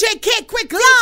DJ Kquick Leash.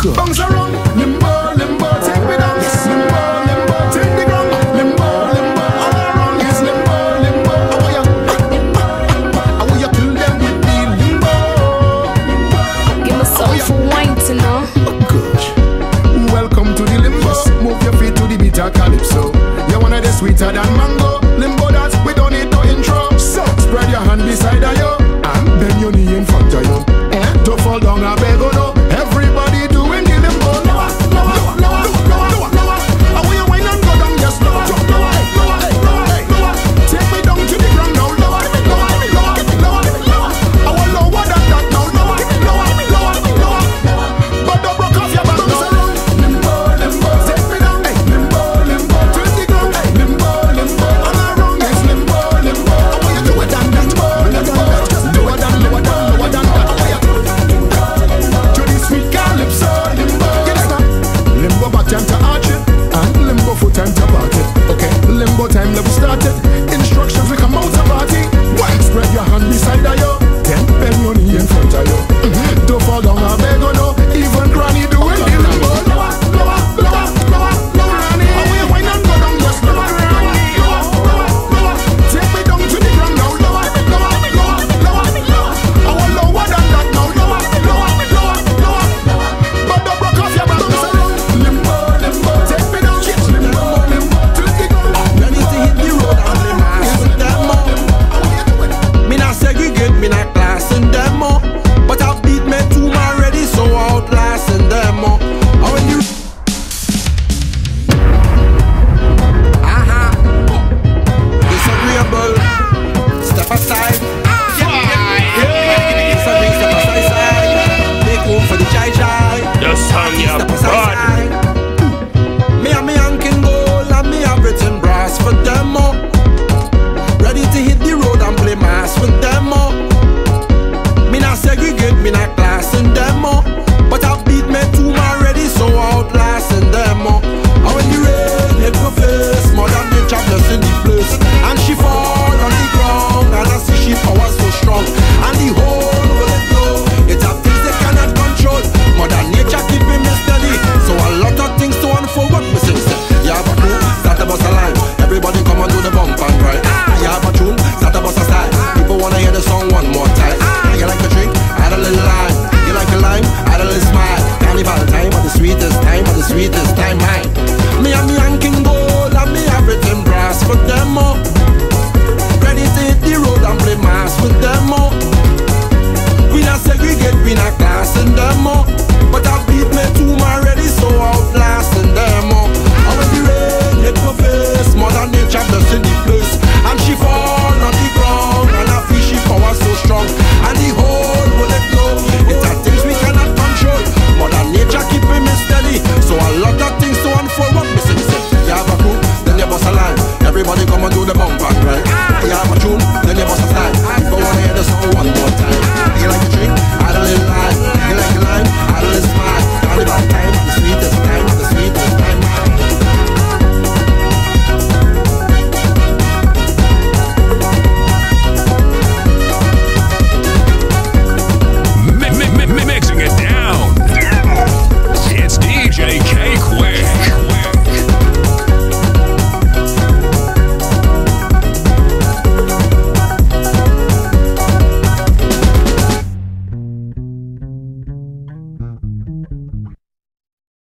Cool. Bounce around, limbo, limbo, take me down. Yes. Limbo, limbo, take me down. Limbo, limbo, all around. Yes, limbo, limbo. I want ya. limbo. I want ya kill them with the limbo. Give me some for wine to know. Oh, good. Welcome to the limbo. Move your feet to the bitter calypso. You wanna of the sweeter than mango. bin ak